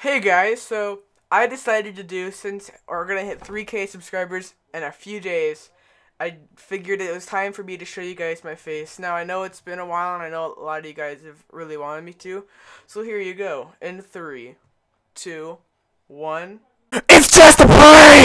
Hey guys, so I decided to do since we're gonna hit 3k subscribers in a few days. I figured it was time for me to show you guys my face. Now I know it's been a while and I know a lot of you guys have really wanted me to. So here you go. In three, two, one. It's just a prank!